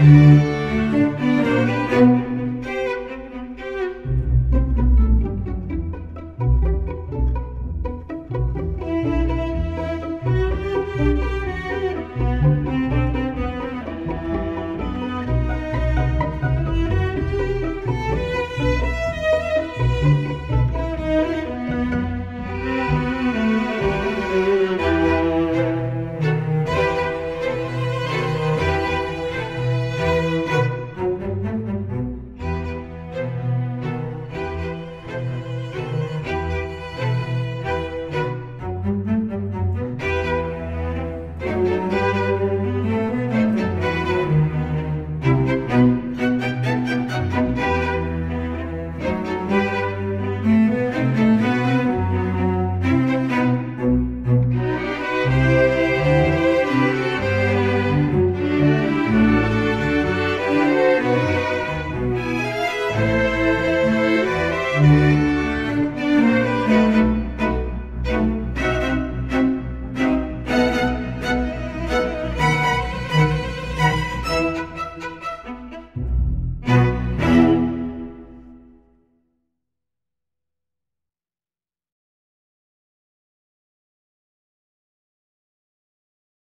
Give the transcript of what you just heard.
Música